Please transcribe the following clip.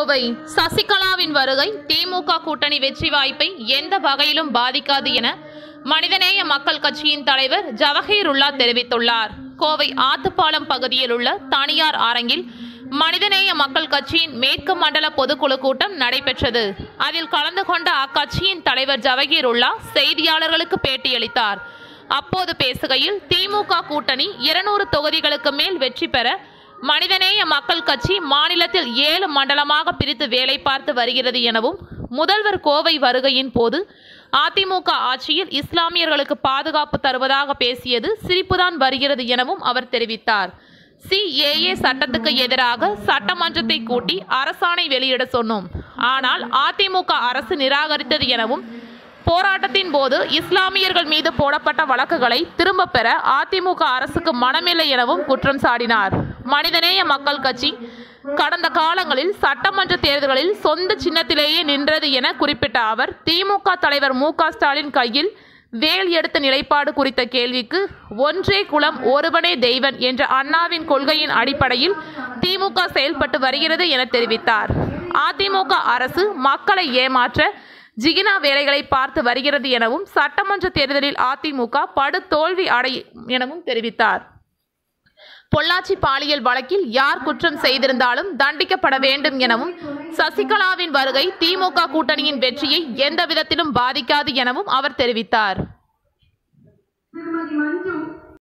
கோவை சசிகலாவின் வருகை திமுக கூட்டணி வெற்றி வாய்ப்பை எந்த வகையிலும் பாதிக்காது என மனிதநேய மக்கள் கட்சியின் தலைவர் ஜவஹீருல்லா தெரிவித்துள்ளார். கோவை ஆத்துப்பாலம் பகுதியில் உள்ள தனியார் அரங்கில் மனிதநேய மக்கள் கட்சியின் மேற்கு மண்டல பொதுக்குழு கூட்டம் நடைபெற்றது. அதில் கலந்து கொண்ட அக்கட்சியின் தலைவர் ஜவஹீருல்லா செய்தியாளர்களுக்கு பேட்டியளித்தார். அப்போது பேசுகையில் திமுக கூட்டணி இருநூறு தொகுதிகளுக்கு மேல் வெற்றி பெற மனிதநேய மக்கள் கட்சி மாநிலத்தில் ஏழு மண்டலமாக பிரித்து வேலை பார்த்து வருகிறது எனவும் முதல்வர் கோவை வருகையின் போது அதிமுக ஆட்சியில் இஸ்லாமியர்களுக்கு பாதுகாப்பு தருவதாக பேசியது சிரிப்புதான் வருகிறது எனவும் அவர் தெரிவித்தார். சிஏஏ சட்டத்துக்கு எதிராக சட்டமன்றத்தை கூட்டி அரசாணை வெளியிட சொன்னோம். ஆனால் அதிமுக அரசு நிராகரித்தது எனவும் போராட்டத்தின் போது இஸ்லாமியர்கள் மீது போடப்பட்ட வழக்குகளை திரும்பப் பெற அதிமுக அரசுக்கு மனமில்லை எனவும் குற்றம் சாட்டினார். மனிதநேய மக்கள் கட்சி கடந்த காலங்களில் சட்டமன்ற தேர்தல்களில் சொந்த சின்னத்திலேயே நின்றது என குறிப்பிட்ட அவர் திமுக தலைவர் மு க ஸ்டாலின் கையில் வேல் எடுத்த நிலைப்பாடு குறித்த கேள்விக்கு ஒன்றே குலம் ஒருவனே தெய்வன் என்ற அண்ணாவின் கொள்கையின் அடிப்படையில் திமுக செயல்பட்டு வருகிறது என தெரிவித்தார். அதிமுக அரசு மக்களை ஏமாற்ற ஜிகினா வேலைகளை பார்த்து வருகிறது எனவும் சட்டமன்ற தேர்தலில் அதிமுக படு தோல்வி அடையும் எனவும் தெரிவித்தார். பொள்ளாச்சி பாலியல் வழக்கில் யார் குற்றம் செய்திருந்தாலும் தண்டிக்கப்பட வேண்டும் எனவும் சசிகலாவின் வருகை திமுக கூட்டணியின் வெற்றியை எந்த விதத்திலும் பாதிக்காது எனவும் அவர் தெரிவித்தார்.